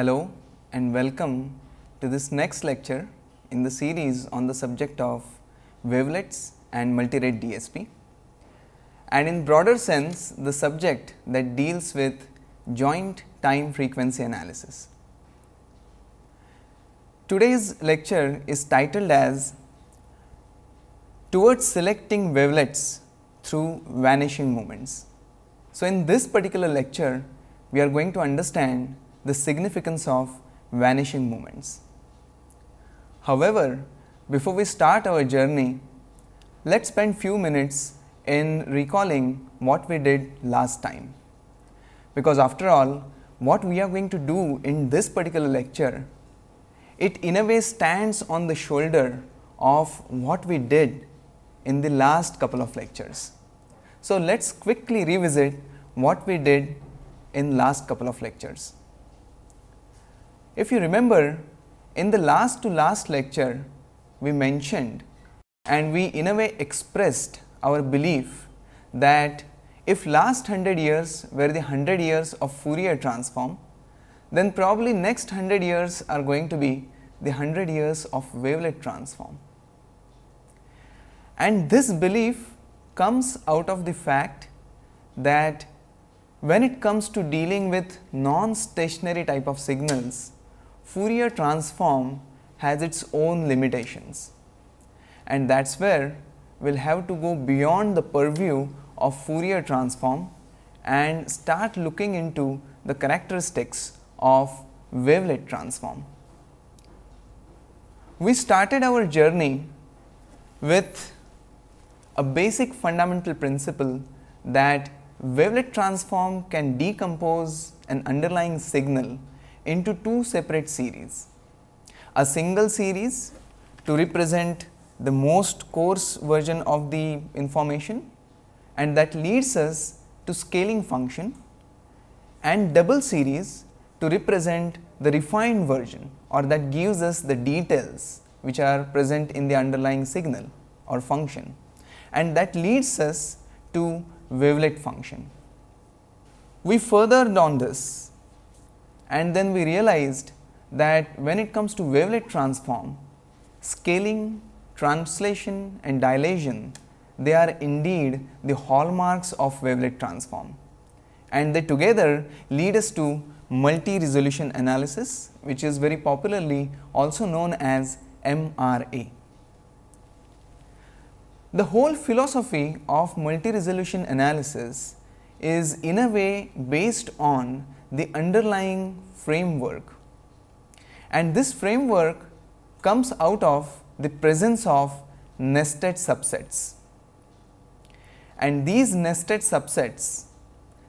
Hello and welcome to this next lecture in the series on the subject of wavelets and multirate DSP and in broader sense the subject that deals with joint time frequency analysis. Today's lecture is titled as towards selecting wavelets through vanishing moments. So, in this particular lecture we are going to understand the significance of vanishing moments. However, before we start our journey, let us spend few minutes in recalling what we did last time. Because after all, what we are going to do in this particular lecture, it in a way stands on the shoulder of what we did in the last couple of lectures. So, let us quickly revisit what we did in last couple of lectures. If you remember in the last to last lecture we mentioned and we in a way expressed our belief that if last 100 years were the 100 years of Fourier transform then probably next 100 years are going to be the 100 years of wavelet transform. And this belief comes out of the fact that when it comes to dealing with non-stationary type of signals, Fourier transform has its own limitations and that is where we will have to go beyond the purview of Fourier transform and start looking into the characteristics of wavelet transform. We started our journey with a basic fundamental principle that wavelet transform can decompose an underlying signal into two separate series. A single series to represent the most coarse version of the information and that leads us to scaling function and double series to represent the refined version or that gives us the details which are present in the underlying signal or function and that leads us to wavelet function. We furthered on this and then we realized that when it comes to wavelet transform, scaling, translation and dilation they are indeed the hallmarks of wavelet transform and they together lead us to multi-resolution analysis which is very popularly also known as MRA. The whole philosophy of multi-resolution analysis is in a way based on the underlying framework. And this framework comes out of the presence of nested subsets. And these nested subsets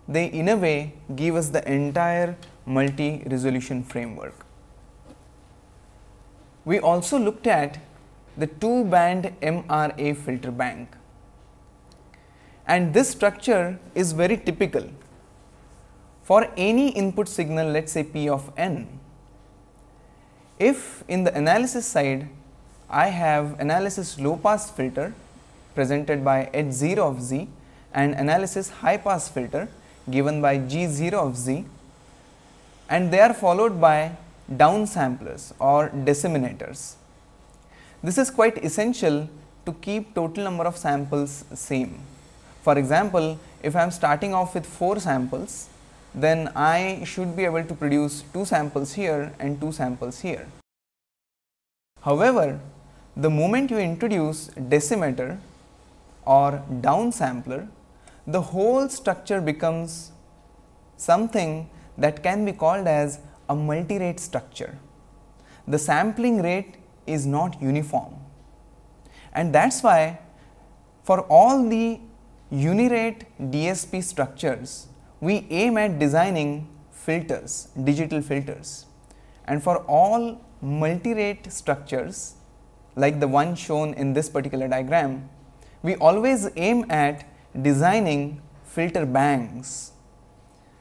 they in a way give us the entire multi resolution framework. We also looked at the two band MRA filter bank. And this structure is very typical for any input signal let us say p of n. If in the analysis side I have analysis low pass filter presented by h 0 of z and analysis high pass filter given by g 0 of z and they are followed by downsamplers or decimators. This is quite essential to keep total number of samples same. For example, if I am starting off with 4 samples, then I should be able to produce 2 samples here and 2 samples here. However, the moment you introduce decimator or downsampler, the whole structure becomes something that can be called as a multi-rate structure. The sampling rate is not uniform and that is why for all the unirate DSP structures we aim at designing filters, digital filters and for all multi-rate structures like the one shown in this particular diagram, we always aim at designing filter banks.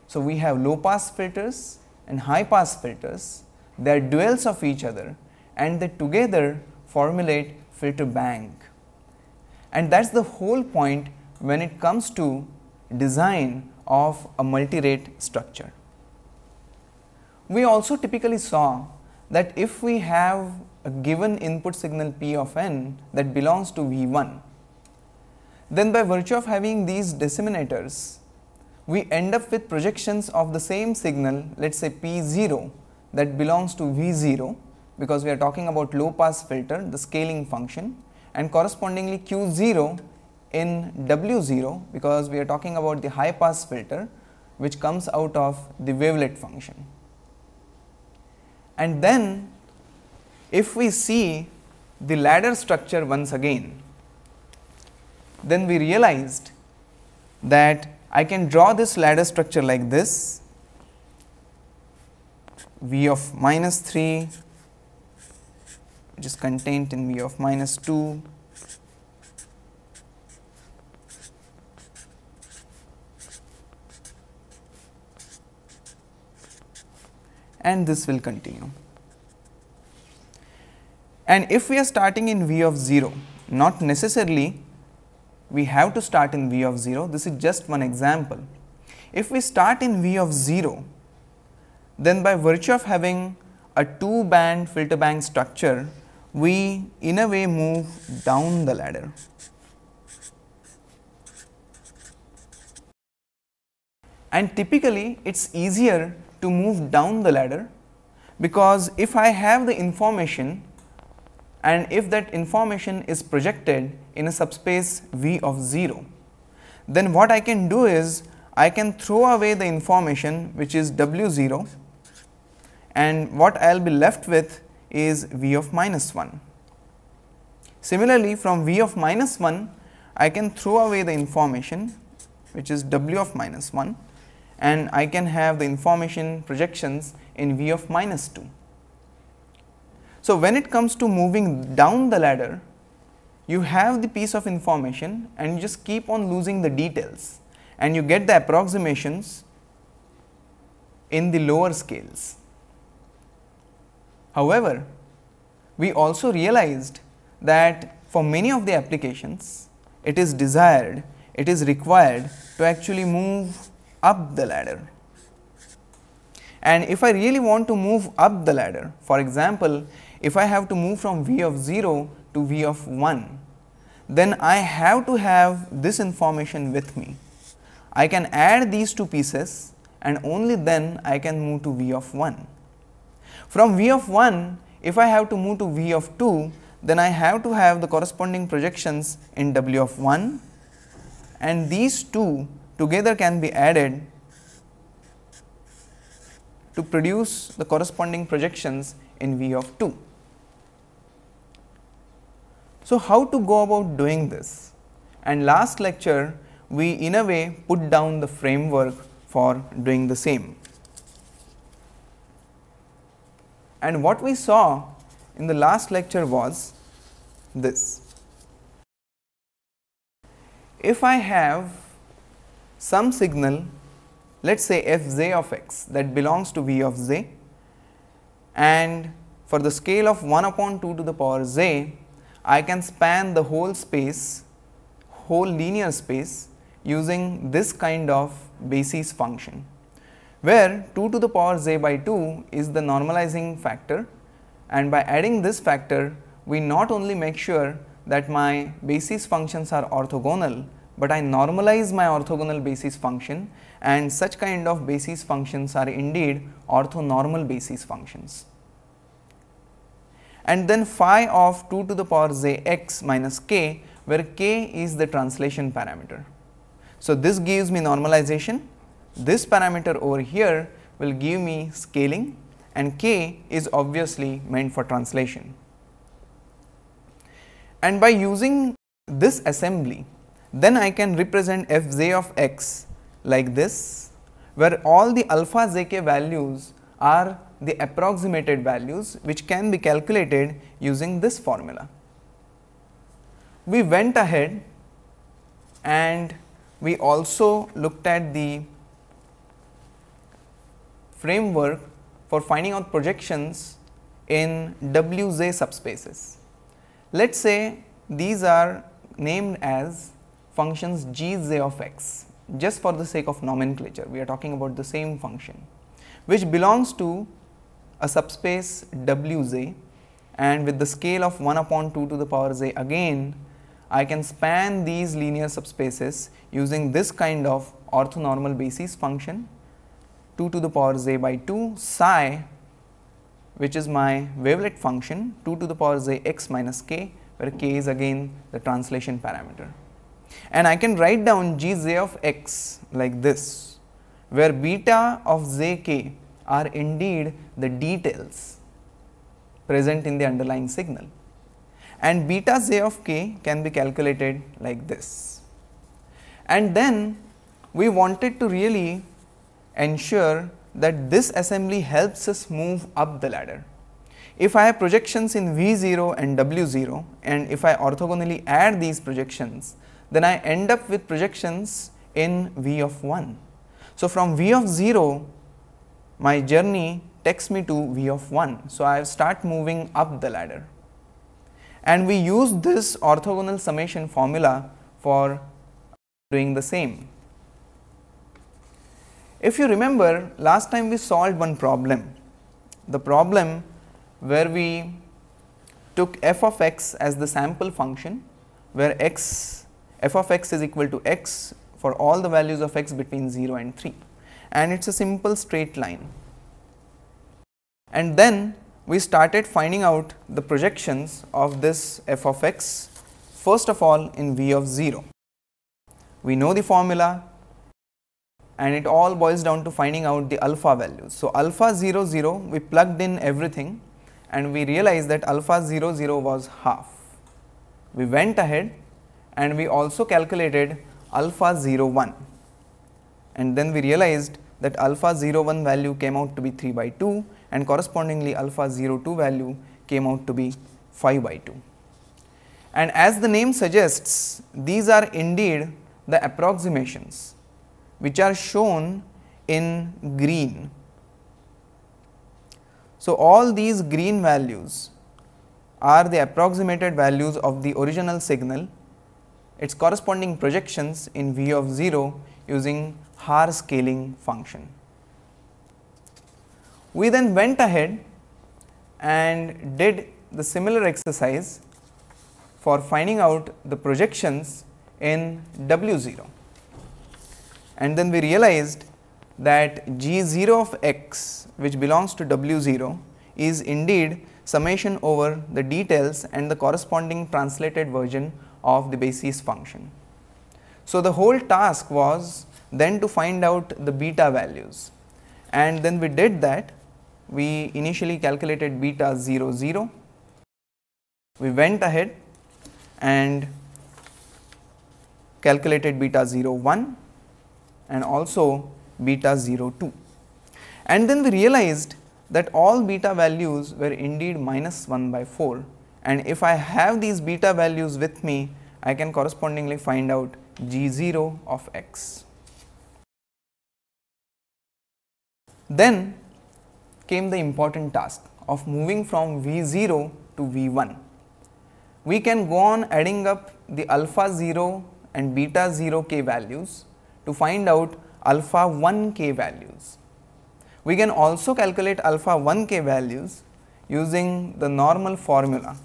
So, we have low pass filters and high pass filters, they are duals of each other and they together formulate filter bank. And that is the whole point when it comes to design of a multi-rate structure. We also typically saw that if we have a given input signal p of n that belongs to V1, then by virtue of having these decimators, we end up with projections of the same signal let us say P0 that belongs to V0 because we are talking about low pass filter the scaling function and correspondingly Q0 in W0 because we are talking about the high pass filter which comes out of the wavelet function. And then if we see the ladder structure once again, then we realized that I can draw this ladder structure like this V of minus 3 which is contained in V of minus 2 and this will continue. And if we are starting in V of 0, not necessarily we have to start in V of 0, this is just one example. If we start in V of 0, then by virtue of having a two band filter bank structure, we in a way move down the ladder. And typically it is easier to move down the ladder because if I have the information and if that information is projected in a subspace V of 0, then what I can do is I can throw away the information which is W 0 and what I will be left with is V of minus 1. Similarly, from V of minus 1 I can throw away the information which is W of minus 1 and I can have the information projections in V of minus 2. So, when it comes to moving down the ladder, you have the piece of information and you just keep on losing the details and you get the approximations in the lower scales. However, we also realized that for many of the applications, it is desired, it is required to actually move up the ladder. And if I really want to move up the ladder, for example, if I have to move from V of 0 to V of 1, then I have to have this information with me. I can add these two pieces and only then I can move to V of 1. From V of 1, if I have to move to V of 2, then I have to have the corresponding projections in W of 1 and these two together can be added to produce the corresponding projections in V of 2. So, how to go about doing this? And last lecture we in a way put down the framework for doing the same. And what we saw in the last lecture was this. If I have some signal let us say f z of x that belongs to v of z and for the scale of 1 upon 2 to the power z I can span the whole space whole linear space using this kind of basis function where 2 to the power z by 2 is the normalizing factor. And by adding this factor we not only make sure that my basis functions are orthogonal but I normalize my orthogonal basis function and such kind of basis functions are indeed orthonormal basis functions. And then phi of 2 to the power j x minus k where k is the translation parameter. So, this gives me normalization, this parameter over here will give me scaling and k is obviously meant for translation. And by using this assembly then I can represent f j of x like this where all the alpha jk values are the approximated values which can be calculated using this formula. We went ahead and we also looked at the framework for finding out projections in Wj subspaces. Let us say these are named as functions g z of x just for the sake of nomenclature we are talking about the same function which belongs to a subspace w z and with the scale of 1 upon 2 to the power z again I can span these linear subspaces using this kind of orthonormal basis function 2 to the power z by 2 psi which is my wavelet function 2 to the power z x minus k where k is again the translation parameter. And I can write down g z of x like this where beta of zk are indeed the details present in the underlying signal and beta z of k can be calculated like this. And then we wanted to really ensure that this assembly helps us move up the ladder. If I have projections in V0 and W0 and if I orthogonally add these projections, then I end up with projections in V of 1. So, from V of 0, my journey takes me to V of 1. So, I start moving up the ladder and we use this orthogonal summation formula for doing the same. If you remember last time we solved one problem, the problem where we took f of x as the sample function where x f of x is equal to x for all the values of x between 0 and 3 and it is a simple straight line. And then we started finding out the projections of this f of x first of all in v of 0. We know the formula and it all boils down to finding out the alpha values. So, alpha 0 0 we plugged in everything and we realized that alpha 0 0 was half. We went ahead and we also calculated alpha 0 1 and then we realized that alpha 0 1 value came out to be 3 by 2 and correspondingly alpha 0 2 value came out to be 5 by 2. And as the name suggests these are indeed the approximations which are shown in green. So, all these green values are the approximated values of the original signal its corresponding projections in V of 0 using Haar scaling function. We then went ahead and did the similar exercise for finding out the projections in W0 and then we realized that G0 of x which belongs to W0 is indeed summation over the details and the corresponding translated version of the basis function. So, the whole task was then to find out the beta values. And then we did that. We initially calculated beta 0 0 we went ahead and calculated beta 0 1 and also beta 0 2 and then we realized that all beta values were indeed minus 1 by 4 and if I have these beta values with me I can correspondingly find out g 0 of x. Then came the important task of moving from V0 to V1. We can go on adding up the alpha 0 and beta 0 k values to find out alpha 1 k values. We can also calculate alpha 1 k values using the normal formula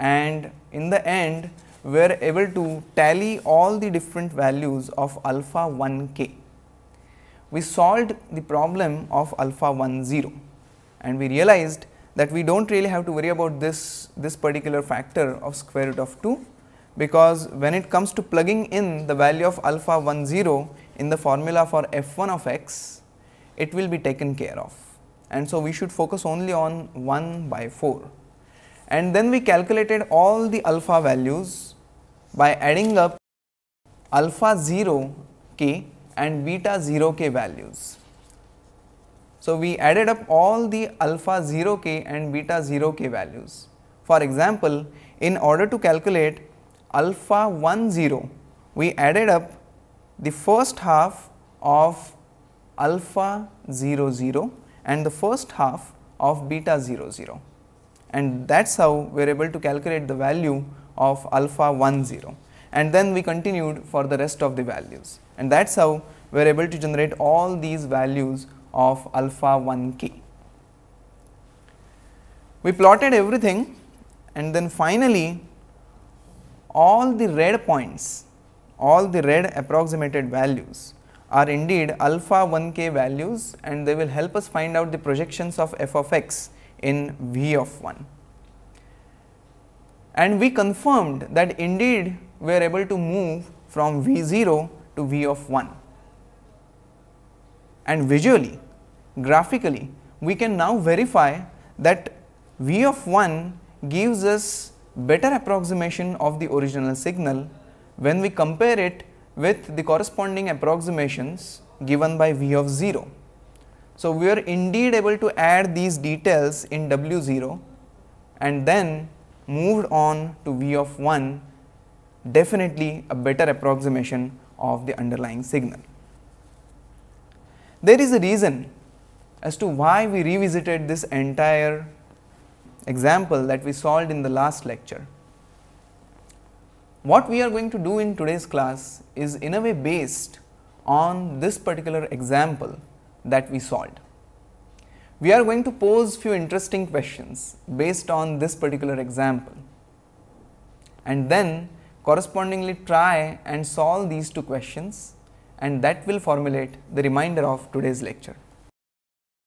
and in the end we are able to tally all the different values of alpha 1 k we solved the problem of alpha 1 0 and we realized that we do not really have to worry about this, this particular factor of square root of 2 because when it comes to plugging in the value of alpha 1 0 in the formula for f 1 of x, it will be taken care of. And so, we should focus only on 1 by 4 and then we calculated all the alpha values by adding up alpha 0 k and beta 0 k values. So, we added up all the alpha 0 k and beta 0 k values. For example, in order to calculate alpha 1 0, we added up the first half of alpha 0 0 and the first half of beta 0 0 and that is how we are able to calculate the value of alpha 1 0 and then we continued for the rest of the values and that is how we are able to generate all these values of alpha 1 k. We plotted everything and then finally all the red points, all the red approximated values are indeed alpha 1 k values and they will help us find out the projections of f of x in v of 1. And we confirmed that indeed we are able to move from v 0 to v of 1. And visually, graphically, we can now verify that v of 1 gives us better approximation of the original signal when we compare it with the corresponding approximations given by V of 0. So, we are indeed able to add these details in W 0 and then moved on to V of 1 definitely a better approximation of the underlying signal. There is a reason as to why we revisited this entire example that we solved in the last lecture. What we are going to do in today's class is in a way based on this particular example that we solved. We are going to pose few interesting questions based on this particular example and then correspondingly try and solve these two questions and that will formulate the remainder of today's lecture.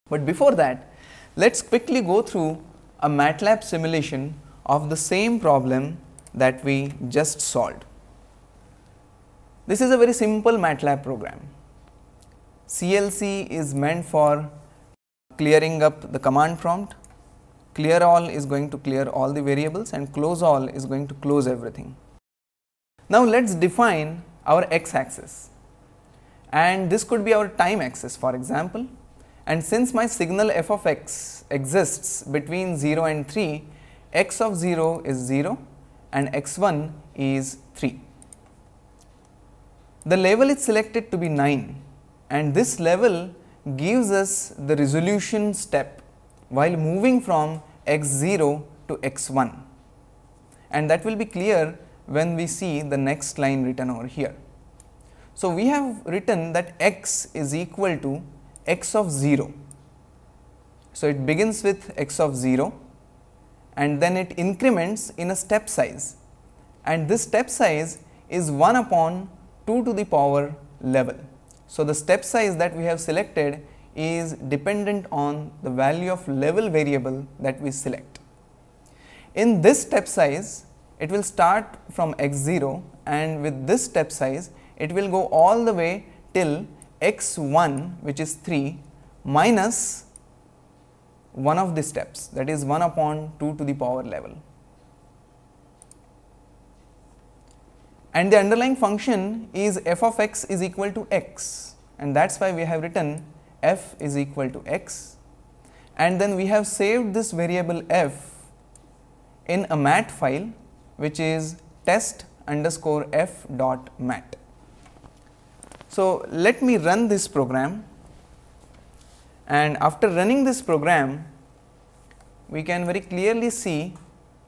But before that, let us quickly go through a MATLAB simulation of the same problem that we just solved. This is a very simple MATLAB program. CLC is meant for clearing up the command prompt, clear all is going to clear all the variables and close all is going to close everything. Now, let us define our x axis and this could be our time axis for example and since my signal f of x exists between 0 and 3, x of 0 is 0 and x 1 is 3. The level is selected to be 9 and this level gives us the resolution step while moving from x 0 to x 1 and that will be clear when we see the next line written over here. So, we have written that x is equal to x of 0. So, it begins with x of 0 and then it increments in a step size and this step size is 1 upon 2 to the power level. So, the step size that we have selected is dependent on the value of level variable that we select. In this step size, it will start from x 0 and with this step size, it will go all the way till x 1 which is 3 minus one of the steps that is 1 upon 2 to the power level. And the underlying function is f of x is equal to x. And that is why we have written f is equal to x. And then we have saved this variable f in a mat file which is test underscore f dot mat. So, let me run this program. And after running this program we can very clearly see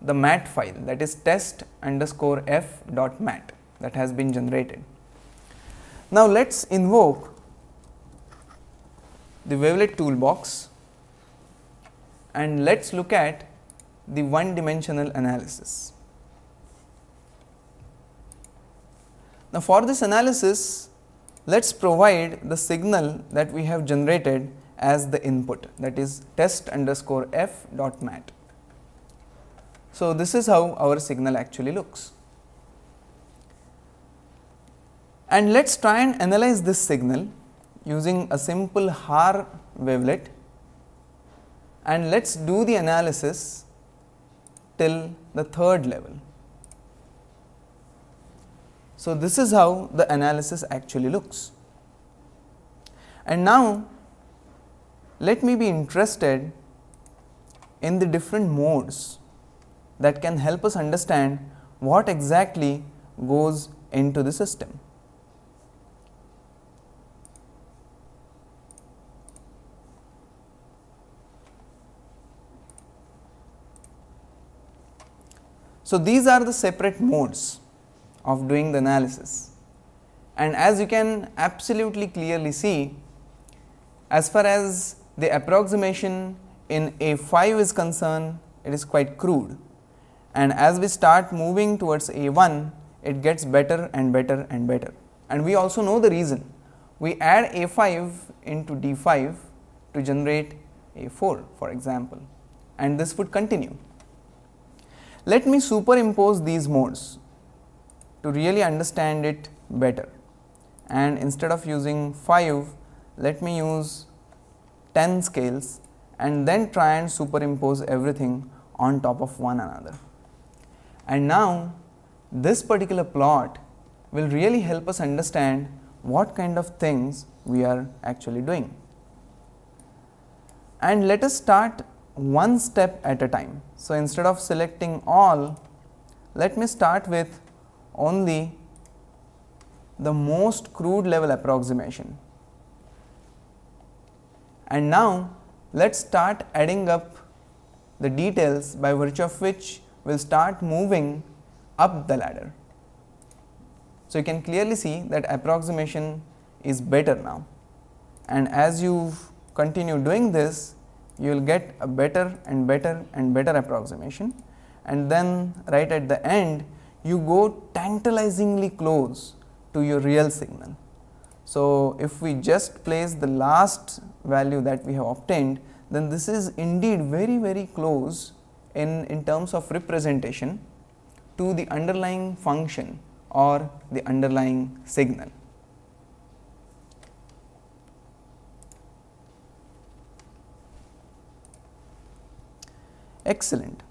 the mat file that is test underscore f dot mat that has been generated. Now, let us invoke the wavelet toolbox and let us look at the one dimensional analysis. Now, for this analysis let us provide the signal that we have generated as the input that is test underscore f dot mat. So, this is how our signal actually looks. And let us try and analyze this signal using a simple Haar wavelet and let us do the analysis till the third level. So, this is how the analysis actually looks. And now, let me be interested in the different modes that can help us understand what exactly goes into the system. So, these are the separate modes of doing the analysis. And as you can absolutely clearly see, as far as the approximation in A5 is concerned, it is quite crude and as we start moving towards A1 it gets better and better and better and we also know the reason. We add A5 into D5 to generate A4 for example and this would continue. Let me superimpose these modes to really understand it better and instead of using 5 let me use 10 scales and then try and superimpose everything on top of one another. And now this particular plot will really help us understand what kind of things we are actually doing. And let us start one step at a time. So, instead of selecting all, let me start with only the most crude level approximation. And now, let us start adding up the details by virtue of which we will start moving up the ladder. So, you can clearly see that approximation is better now and as you continue doing this you will get a better and better and better approximation and then right at the end you go tantalizingly close to your real signal. So, if we just place the last value that we have obtained then this is indeed very very close in, in terms of representation to the underlying function or the underlying signal. Excellent.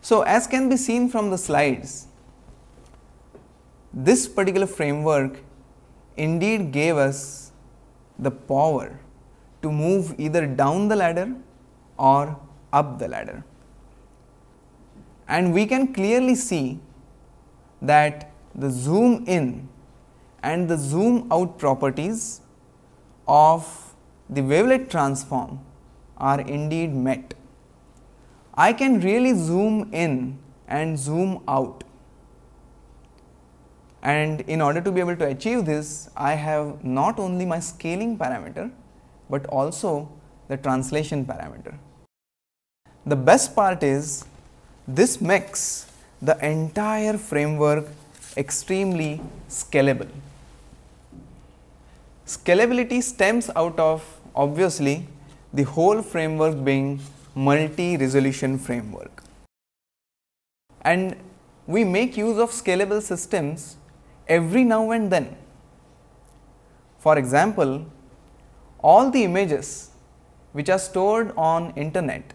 So, as can be seen from the slides, this particular framework indeed gave us the power to move either down the ladder or up the ladder. And we can clearly see that the zoom in and the zoom out properties of the wavelet transform are indeed met. I can really zoom in and zoom out and in order to be able to achieve this I have not only my scaling parameter but also the translation parameter. The best part is this makes the entire framework extremely scalable. Scalability stems out of obviously the whole framework being multi-resolution framework. And we make use of scalable systems every now and then. For example, all the images which are stored on internet,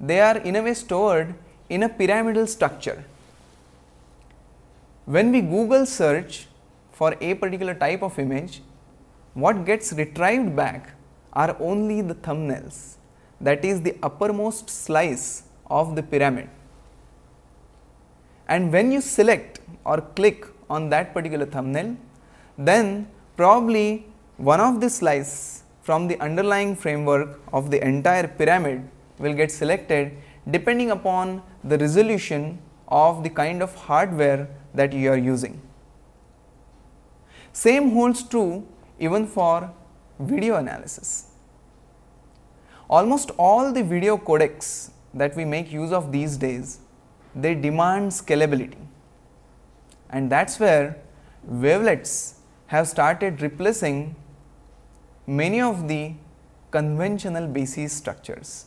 they are in a way stored in a pyramidal structure. When we Google search for a particular type of image, what gets retrieved back are only the thumbnails that is the uppermost slice of the pyramid. And when you select or click on that particular thumbnail, then probably one of the slice from the underlying framework of the entire pyramid will get selected depending upon the resolution of the kind of hardware that you are using. Same holds true even for video analysis. Almost all the video codecs that we make use of these days, they demand scalability and that is where wavelets have started replacing many of the conventional basis structures.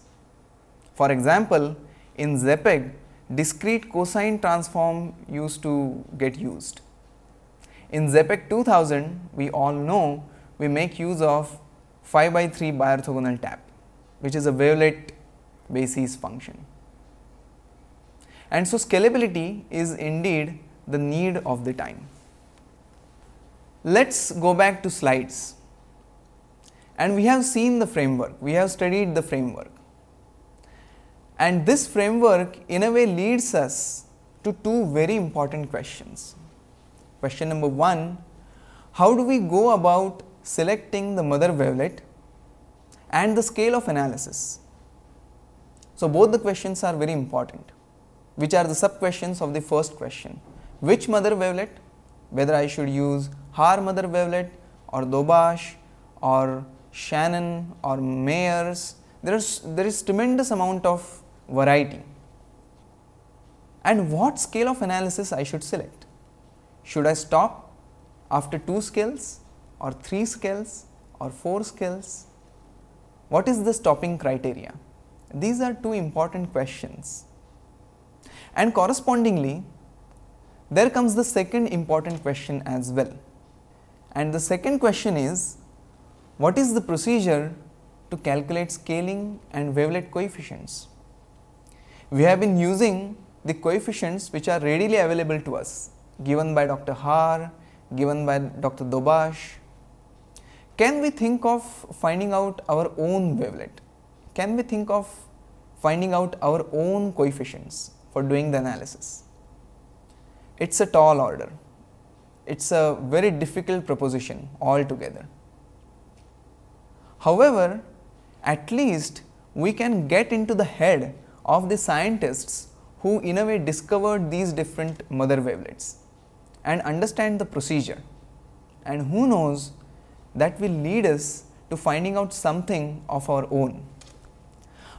For example, in JPEG, discrete cosine transform used to get used. In JPEG 2000, we all know we make use of 5 by 3 biorthogonal tap, which is a wavelet basis function. And so, scalability is indeed the need of the time. Let us go back to slides and we have seen the framework, we have studied the framework. And this framework in a way leads us to two very important questions. Question number one, how do we go about selecting the mother wavelet and the scale of analysis? So, both the questions are very important, which are the sub questions of the first question. Which mother wavelet? Whether I should use Haar mother wavelet or Daubechies or Shannon or Meyer's there is, there is tremendous amount of variety. And what scale of analysis I should select? Should I stop after 2 scales or 3 scales or 4 scales? What is the stopping criteria? These are two important questions. And correspondingly, there comes the second important question as well. And the second question is, what is the procedure to calculate scaling and wavelet coefficients? We have been using the coefficients which are readily available to us given by Dr. Haar, given by Dr. Daubechies. Can we think of finding out our own wavelet? Can we think of finding out our own coefficients for doing the analysis? It's a tall order. It's a very difficult proposition altogether. However, at least we can get into the head of the scientists who in a way discovered these different mother wavelets and understand the procedure and who knows that will lead us to finding out something of our own.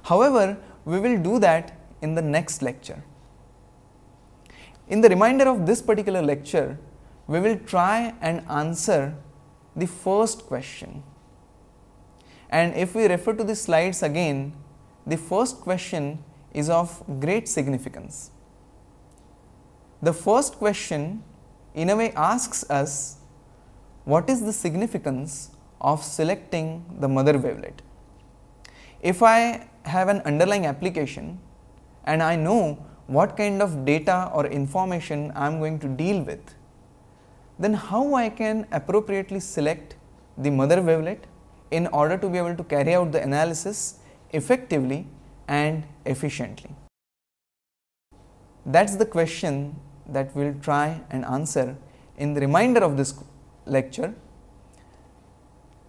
However, we will do that in the next lecture. In the remainder of this particular lecture, we will try and answer the first question. And if we refer to the slides again, the first question is of great significance. The first question in a way asks us what is the significance of selecting the mother wavelet. If I have an underlying application and I know what kind of data or information I am going to deal with, then how I can appropriately select the mother wavelet in order to be able to carry out the analysis effectively and efficiently. That is the question that we will try and answer in the remainder of this lecture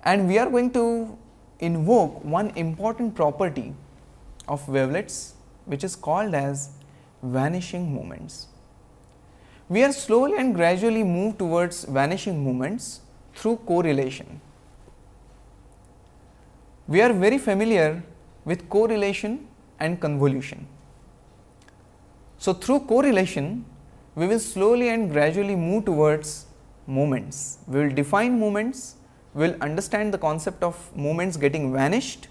and we are going to invoke one important property of wavelets which is called as vanishing moments. We are slowly and gradually move towards vanishing moments through correlation. We are very familiar with correlation and convolution. So, through correlation we will slowly and gradually move towards moments. We will define moments, we will understand the concept of moments getting vanished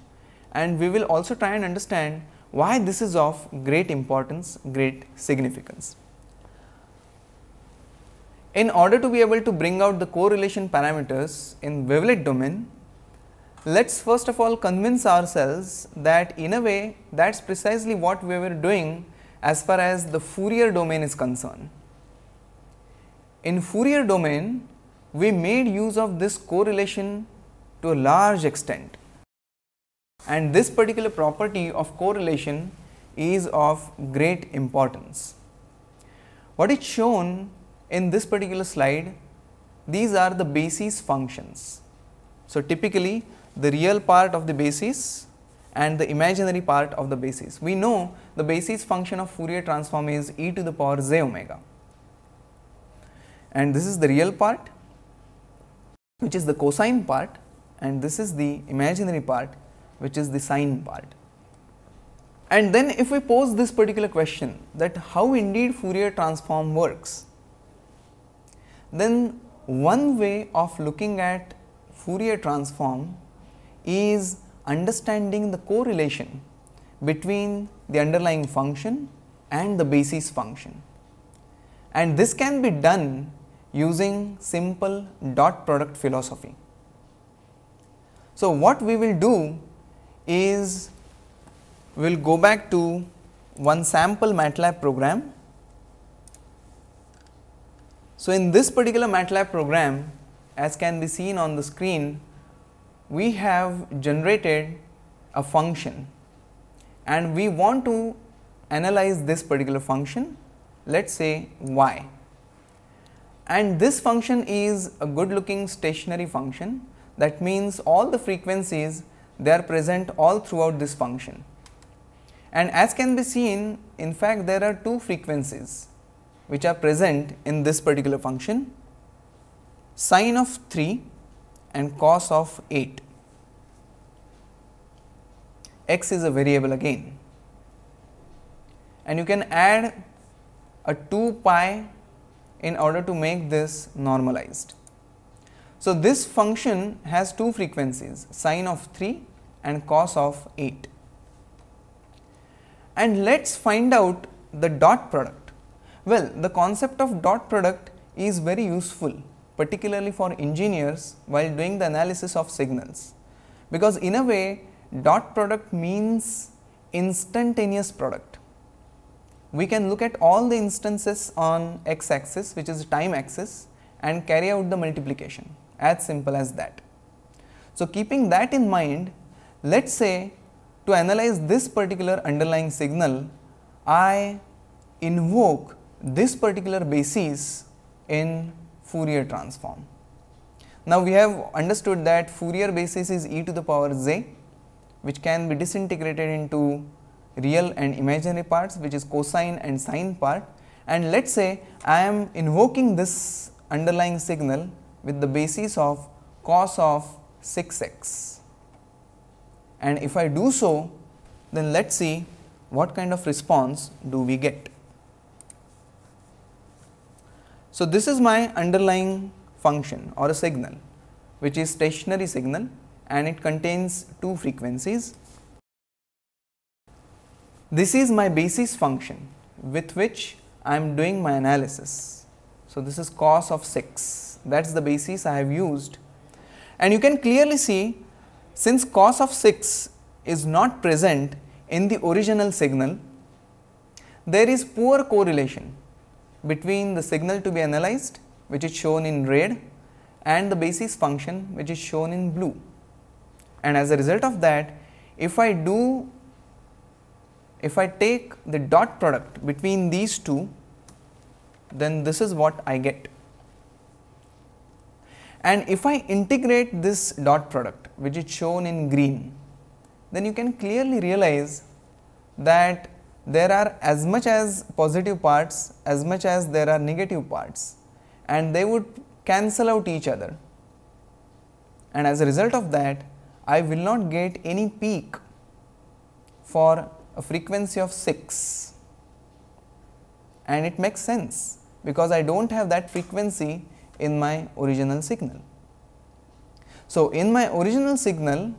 and we will also try and understand why this is of great importance, great significance. In order to be able to bring out the correlation parameters in wavelet domain, let us first of all convince ourselves that in a way that is precisely what we were doing as far as the Fourier domain is concerned. In Fourier domain, we made use of this correlation to a large extent and this particular property of correlation is of great importance. What is shown in this particular slide, these are the basis functions. So, typically the real part of the basis and the imaginary part of the basis. We know the basis function of Fourier transform is e to the power j omega and this is the real part which is the cosine part and this is the imaginary part which is the sine part. And then if we pose this particular question that how indeed Fourier transform works, then one way of looking at Fourier transform is understanding the correlation between the underlying function and the basis function. And this can be done using simple dot product philosophy. So, what we will do is we will go back to one sample MATLAB program. So, in this particular MATLAB program as can be seen on the screen we have generated a function and we want to analyze this particular function let us say y and this function is a good looking stationary function that means all the frequencies they are present all throughout this function. And as can be seen in fact there are two frequencies which are present in this particular function sine of 3 and cos of 8. x is a variable again and you can add a 2 pi in order to make this normalized. So, this function has two frequencies sine of 3 and cos of 8 and let us find out the dot product. Well, the concept of dot product is very useful particularly for engineers while doing the analysis of signals because in a way dot product means instantaneous product. We can look at all the instances on x axis which is time axis and carry out the multiplication as simple as that. So, keeping that in mind let us say to analyze this particular underlying signal I invoke this particular basis in Fourier transform. Now, we have understood that Fourier basis is e to the power j which can be disintegrated into real and imaginary parts which is cosine and sine part and let us say I am invoking this underlying signal with the basis of cos of 6x and if I do so then let us see what kind of response do we get. So, this is my underlying function or a signal which is stationary signal and it contains two frequencies. This is my basis function with which I am doing my analysis. So, this is cos of 6 that is the basis I have used and you can clearly see since cos of 6 is not present in the original signal, there is poor correlation between the signal to be analyzed which is shown in red and the basis function which is shown in blue. And as a result of that, if I do, if I take the dot product between these two, then this is what I get. And if I integrate this dot product which is shown in green, then you can clearly realize that there are as much as positive parts as much as there are negative parts and they would cancel out each other and as a result of that I will not get any peak for a frequency of 6 and it makes sense because I do not have that frequency in my original signal. So, in my original signal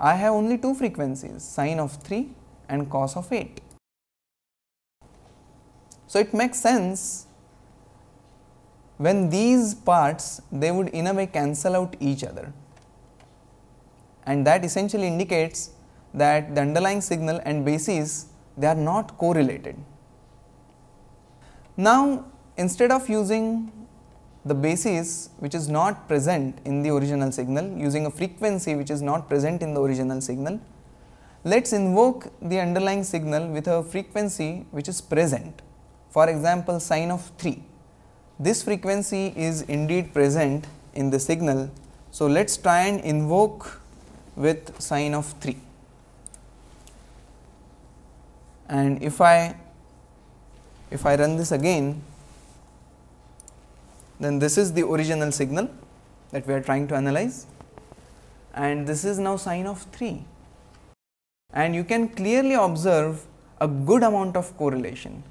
I have only two frequencies sine of 3 and cos of 8 so, it makes sense when these parts they would in a way cancel out each other. And that essentially indicates that the underlying signal and basis they are not correlated. Now, instead of using the basis which is not present in the original signal using a frequency which is not present in the original signal, let us invoke the underlying signal with a frequency which is present for example, sine of 3, this frequency is indeed present in the signal. So, let us try and invoke with sine of 3 and if I if I run this again then this is the original signal that we are trying to analyze. And this is now sine of 3 and you can clearly observe a good amount of correlation.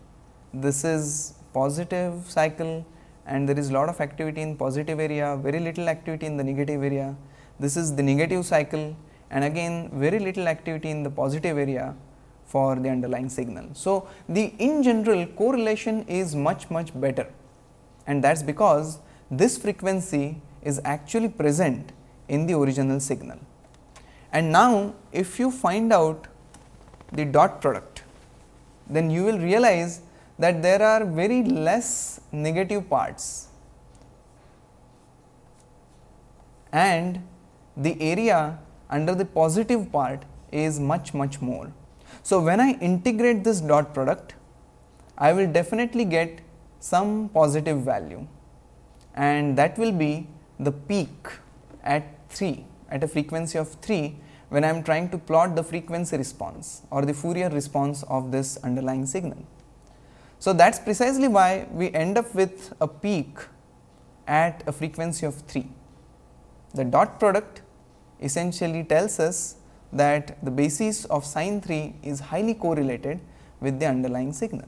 This is positive cycle and there is lot of activity in positive area, very little activity in the negative area. This is the negative cycle and again very little activity in the positive area for the underlying signal. So, the in general correlation is much much better and that is because this frequency is actually present in the original signal. And now, if you find out the dot product, then you will realize that there are very less negative parts and the area under the positive part is much much more. So, when I integrate this dot product I will definitely get some positive value and that will be the peak at 3 at a frequency of 3 when I am trying to plot the frequency response or the Fourier response of this underlying signal. So, that is precisely why we end up with a peak at a frequency of 3. The dot product essentially tells us that the basis of sine 3 is highly correlated with the underlying signal.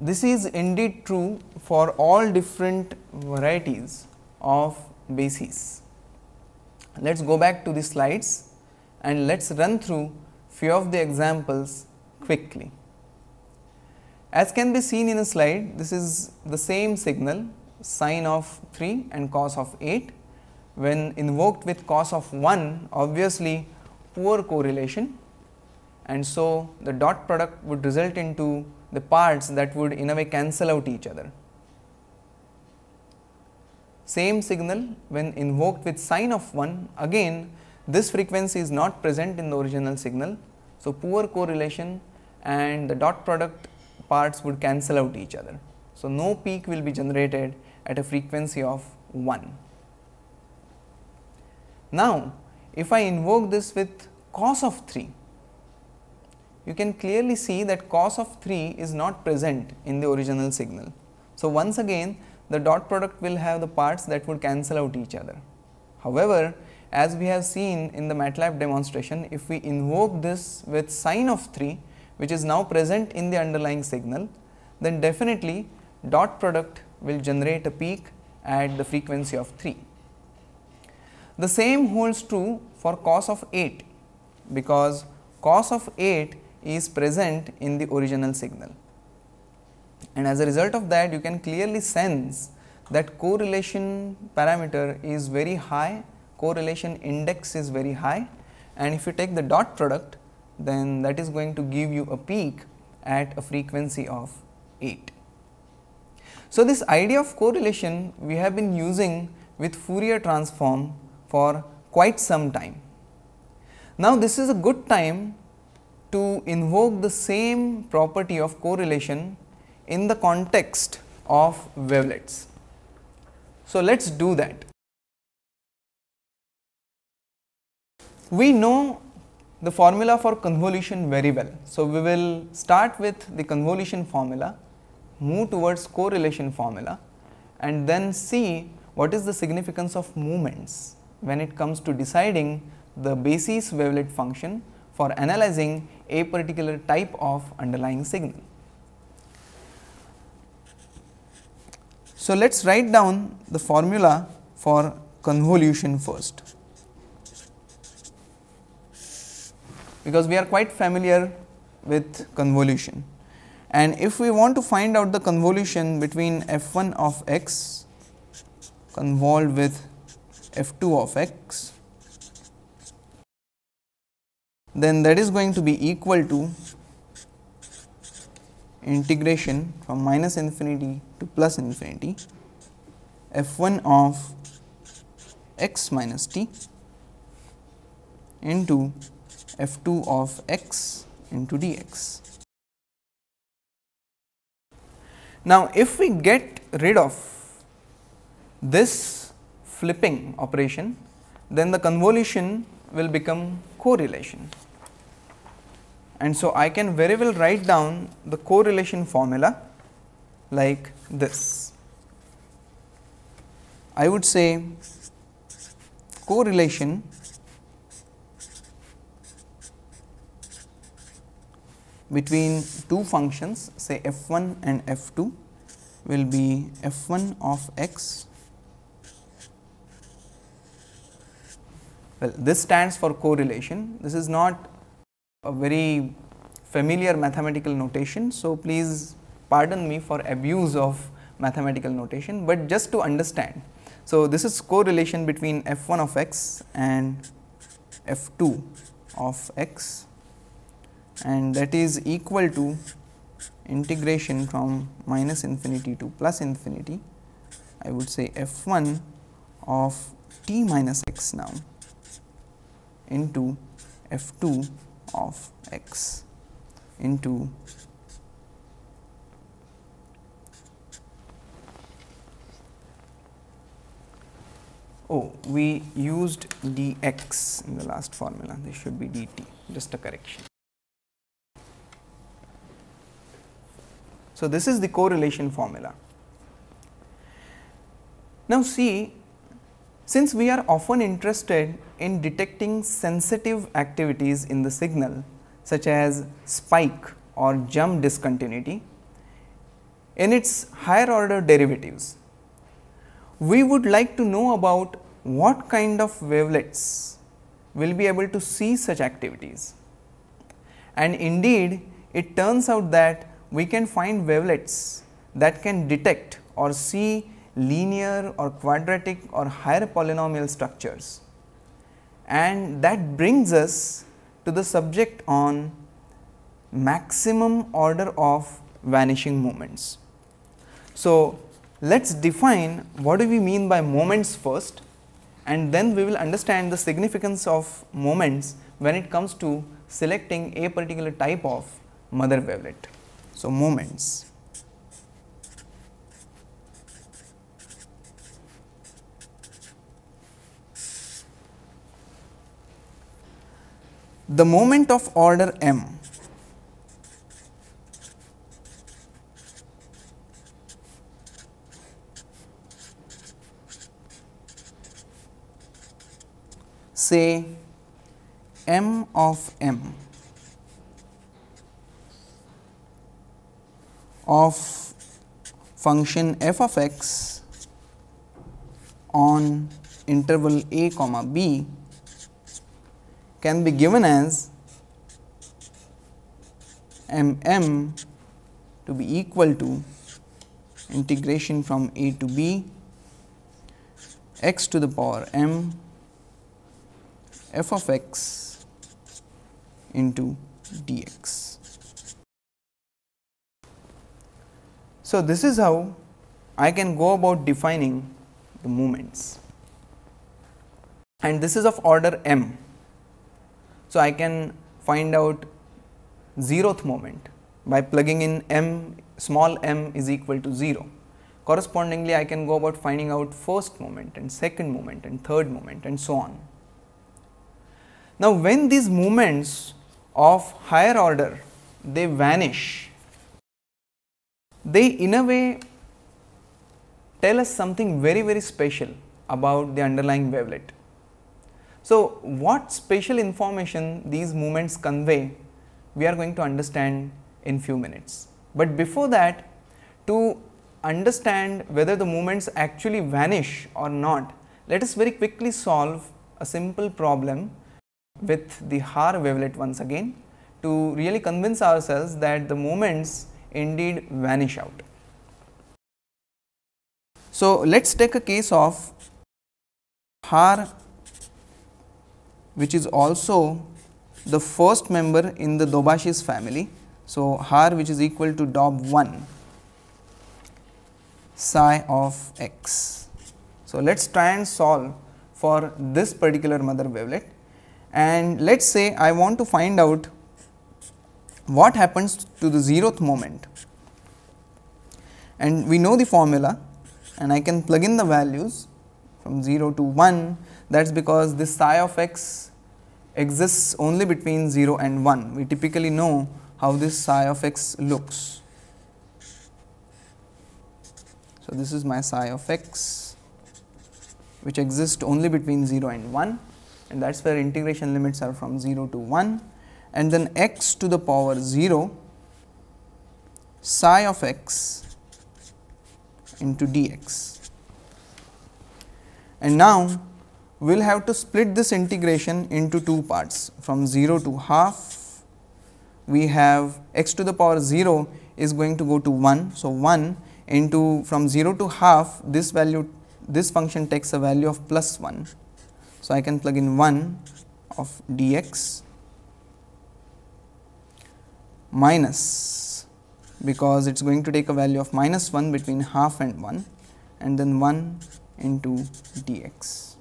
This is indeed true for all different varieties of bases. Let us go back to the slides and let us run through few of the examples quickly. As can be seen in a slide, this is the same signal sine of 3 and cos of 8. When invoked with cos of 1, obviously poor correlation and so the dot product would result into the parts that would in a way cancel out each other. Same signal when invoked with sine of 1 again this frequency is not present in the original signal. So, poor correlation and the dot product parts would cancel out each other. So, no peak will be generated at a frequency of 1. Now, if I invoke this with cos of 3, you can clearly see that cos of 3 is not present in the original signal. So, once again the dot product will have the parts that would cancel out each other. However, as we have seen in the MATLAB demonstration, if we invoke this with sine of 3 which is now present in the underlying signal, then definitely dot product will generate a peak at the frequency of 3. The same holds true for cos of 8 because cos of 8 is present in the original signal. And as a result of that you can clearly sense that correlation parameter is very high, correlation index is very high and if you take the dot product then that is going to give you a peak at a frequency of 8. So, this idea of correlation we have been using with Fourier transform for quite some time. Now, this is a good time to invoke the same property of correlation in the context of wavelets. So, let us do that. We know the formula for convolution very well. So, we will start with the convolution formula move towards correlation formula and then see what is the significance of moments when it comes to deciding the basis wavelet function for analyzing a particular type of underlying signal. So, let us write down the formula for convolution first, because we are quite familiar with convolution and if we want to find out the convolution between f1 of x convolved with f2 of x then that is going to be equal to integration from minus infinity to plus infinity f1 of x minus t into f2 of x into dx. Now, if we get rid of this flipping operation, then the convolution will become correlation. And so, I can very well write down the correlation formula like this. I would say correlation between two functions say f 1 and f 2 will be f 1 of x well this stands for correlation this is not a very familiar mathematical notation. So, please pardon me for abuse of mathematical notation, but just to understand. So, this is correlation between f 1 of x and f 2 of x and that is equal to integration from minus infinity to plus infinity I would say f 1 of t minus x now into f 2 of x into oh we used dx in the last formula. This should be dt just a correction. So, this is the correlation formula. Now, see Since we are often interested in detecting sensitive activities in the signal such as spike or jump discontinuity in its higher order derivatives, we would like to know about what kind of wavelets will be able to see such activities. And indeed, it turns out that we can find wavelets that can detect or see linear or quadratic or higher polynomial structures. And that brings us to the subject on maximum order of vanishing moments. So, let us define what do we mean by moments first and then we will understand the significance of moments when it comes to selecting a particular type of mother wavelet. So, moments. The moment of order m. Say m of m. Of function f of x on interval a comma b can be given as m m to be equal to integration from a to b x to the power m f of x into dx. So, this is how I can go about defining the moments and this is of order m. So, I can find out zeroth moment by plugging in m small m is equal to 0. Correspondingly, I can go about finding out first moment and second moment and third moment and so on. Now, when these moments of higher order they vanish they in a way tell us something very very special about the underlying wavelet. So, what special information these moments convey we are going to understand in few minutes. But before that to understand whether the moments actually vanish or not, let us very quickly solve a simple problem with the Haar wavelet once again to really convince ourselves that the moments indeed vanish out. So, let us take a case of Haar which is also the first member in the Daubechies's family. So, Haar which is equal to Dob 1 psi of x. So, let us try and solve for this particular mother wavelet and let us say I want to find out what happens to the zeroth moment and we know the formula and I can plug in the values from 0 to 1 that is because this psi of x exists only between 0 and 1. We typically know how this psi of x looks. So, this is my psi of x which exists only between 0 and 1 and that is where integration limits are from 0 to 1 and then x to the power 0 psi of x into dx. And now, we will have to split this integration into two parts from 0 to half we have x to the power 0 is going to go to 1. So, 1 into from 0 to half this value this function takes a value of plus 1. So, I can plug in 1 of dx minus because it is going to take a value of minus 1 between half and 1 and then 1 into dx.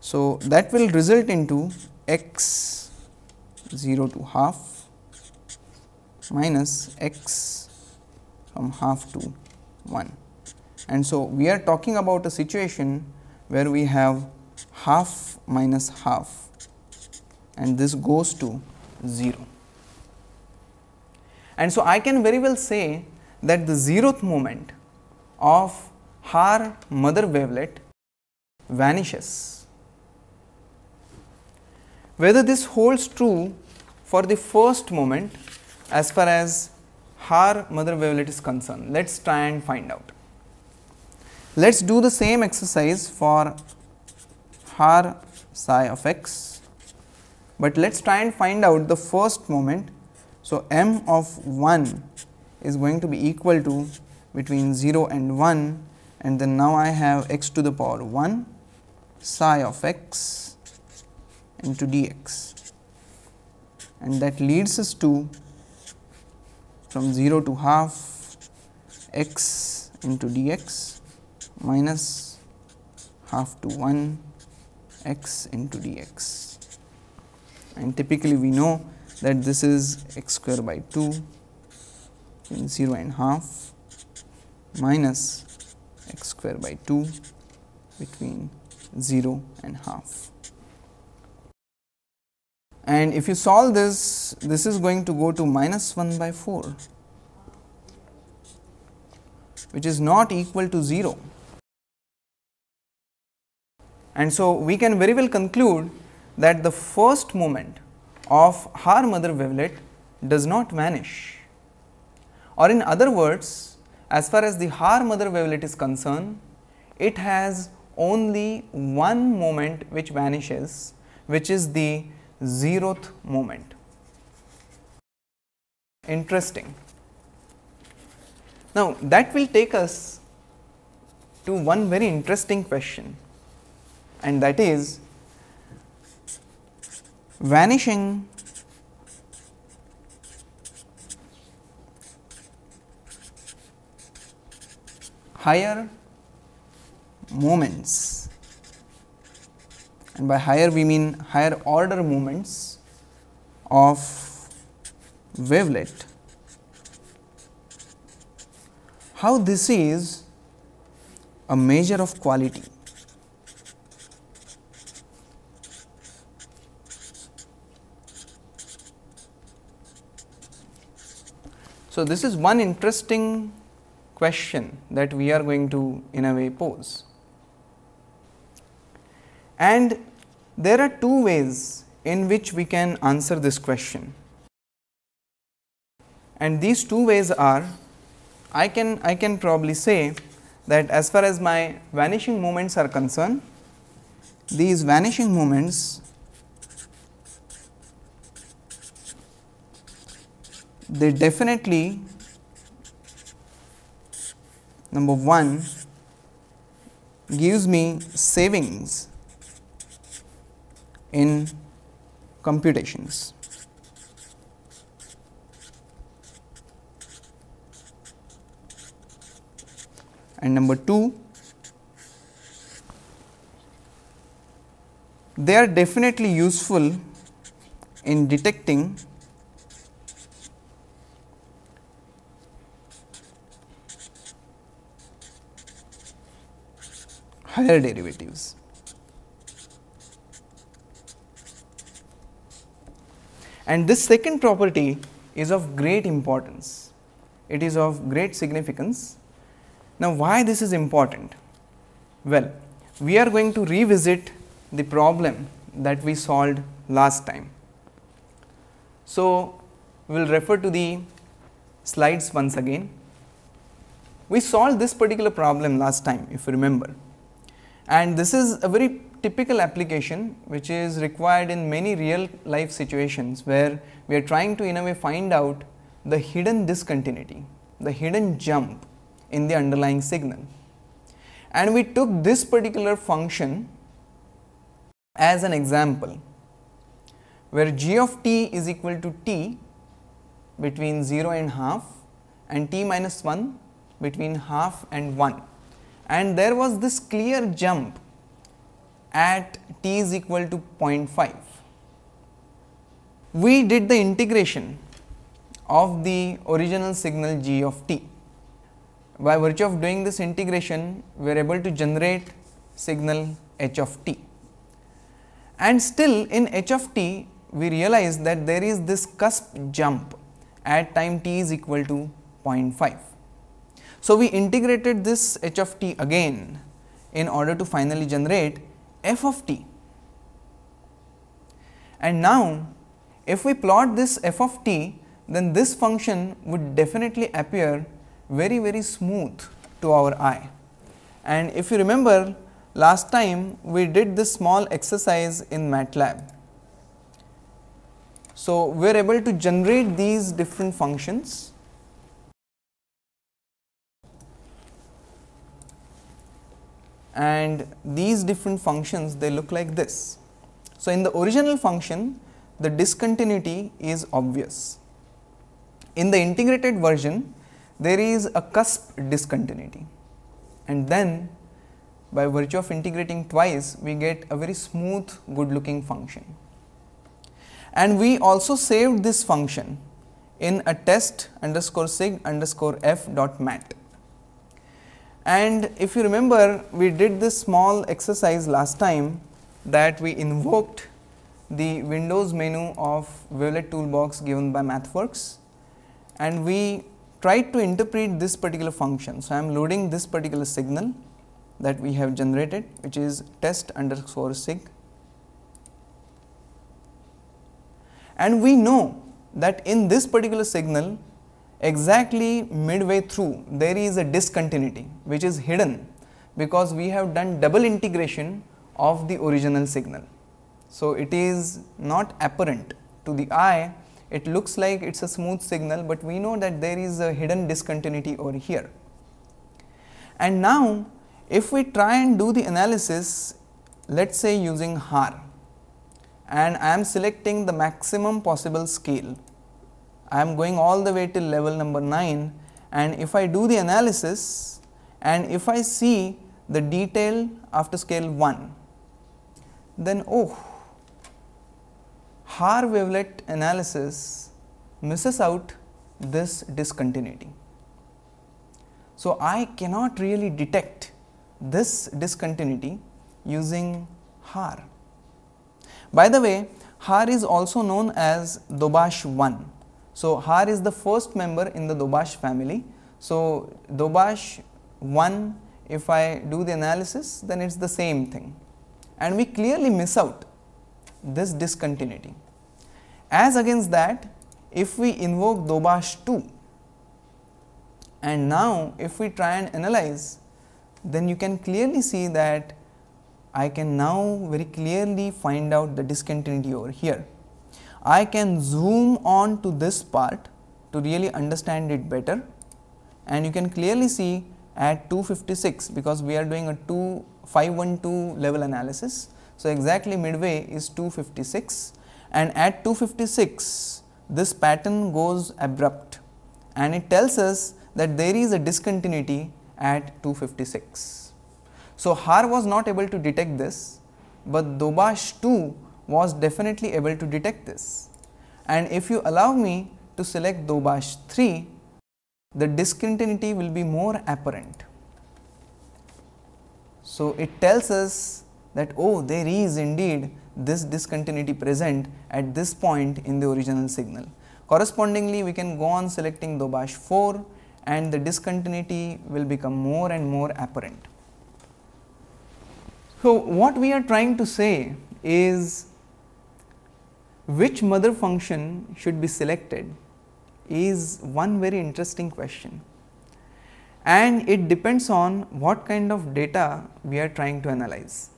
So, that will result into x 0 to half minus x from half to 1. And so, we are talking about a situation where we have half minus half and this goes to 0. And so, I can very well say that the zeroth moment of Haar mother wavelet vanishes. Whether this holds true for the first moment as far as Haar mother wavelet is concerned, let us try and find out. Let us do the same exercise for Haar psi of x, but let us try and find out the first moment. So, m of 1 is going to be equal to between 0 and 1 and then now I have x to the power 1 psi of x into dx. And that leads us to from 0 to half x into dx minus half to 1 x into dx. And typically we know that this is x square by 2 in 0 and half minus x square by 2 between 0 and half. And if you solve this, this is going to go to minus 1 by 4, which is not equal to 0. And so, we can very well conclude that the first moment of Haar mother wavelet does not vanish or in other words as far as the Haar mother wavelet is concerned, it has only one moment which vanishes which is the zeroth moment. Interesting. Now, that will take us to one very interesting question and that is vanishing higher moments and by higher we mean higher order moments of wavelet. How this is a measure of quality. So, this is one interesting question that we are going to in a way pose. And there are two ways in which we can answer this question. And these two ways are I can I can probably say that as far as my vanishing moments are concerned, these vanishing moments they definitely number 1 gives me savings in computations. And number 2 they are definitely useful in detecting higher derivatives. And this second property is of great importance, it is of great significance. Now, why this is important? Well, we are going to revisit the problem that we solved last time. So, we will refer to the slides once again. We solved this particular problem last time if you remember and this is a very typical application which is required in many real life situations where we are trying to in a way find out the hidden discontinuity, the hidden jump in the underlying signal. And we took this particular function as an example where g of t is equal to t between 0 and half and t minus 1 between half and 1 and there was this clear jump at t is equal to 0.5. We did the integration of the original signal g of t. By virtue of doing this integration, we are able to generate signal h of t. And still in h of t, we realize that there is this cusp jump at time t is equal to 0.5. So, we integrated this h of t again in order to finally generate f of t. And now, if we plot this f of t, then this function would definitely appear very very smooth to our eye. And if you remember last time we did this small exercise in MATLAB. So, we are able to generate these different functions and these different functions they look like this. So, in the original function the discontinuity is obvious. In the integrated version there is a cusp discontinuity and then by virtue of integrating twice we get a very smooth good looking function. And we also saved this function in a test underscore sig underscore f dot mat. And if you remember we did this small exercise last time that we invoked the Windows menu of Wavelet toolbox given by MathWorks and we tried to interpret this particular function. So, I am loading this particular signal that we have generated which is test underscore sig and we know that in this particular signal exactly midway through there is a discontinuity which is hidden because we have done double integration of the original signal. So, it is not apparent to the eye it looks like it is a smooth signal, but we know that there is a hidden discontinuity over here. And now, if we try and do the analysis let us say using Haar and I am selecting the maximum possible scale I am going all the way till level number 9 and if I do the analysis and if I see the detail after scale 1 then oh Haar wavelet analysis misses out this discontinuity. So, I cannot really detect this discontinuity using Haar. By the way, Haar is also known as Daubechies 1 so, Haar is the first member in the Daubechies family. So, Daubechies 1 if I do the analysis then it is the same thing and we clearly miss out this discontinuity. As against that if we invoke Daubechies 2 and now if we try and analyze then you can clearly see that I can now very clearly find out the discontinuity over here. I can zoom on to this part to really understand it better and you can clearly see at 256 because we are doing a 2512 level analysis. So, exactly midway is 256 and at 256 this pattern goes abrupt and it tells us that there is a discontinuity at 256. So, Haar was not able to detect this, but Daubechies 2 was definitely able to detect this. And if you allow me to select Daubechies 3, the discontinuity will be more apparent. So, it tells us that oh there is indeed this discontinuity present at this point in the original signal. Correspondingly, we can go on selecting Daubechies 4 and the discontinuity will become more and more apparent. So, what we are trying to say is which mother function should be selected is one very interesting question and it depends on what kind of data we are trying to analyze.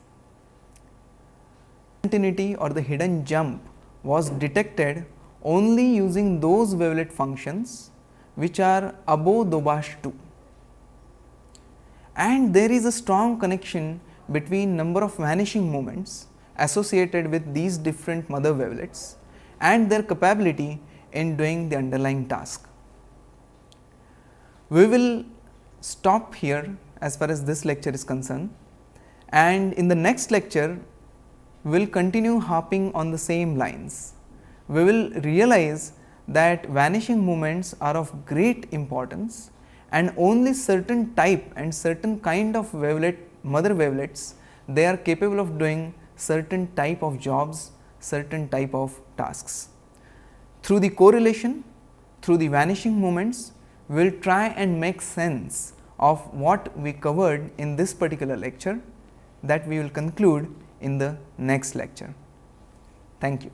Continuity or the hidden jump was detected only using those wavelet functions which are above Daubechies 2 and there is a strong connection between number of vanishing moments associated with these different mother wavelets and their capability in doing the underlying task. We will stop here as far as this lecture is concerned and in the next lecture we will continue harping on the same lines. We will realize that vanishing moments are of great importance and only certain type and certain kind of wavelet mother wavelets they are capable of doing certain type of jobs, certain type of tasks. Through the correlation, through the vanishing moments, we will try and make sense of what we covered in this particular lecture that we will conclude in the next lecture. Thank you.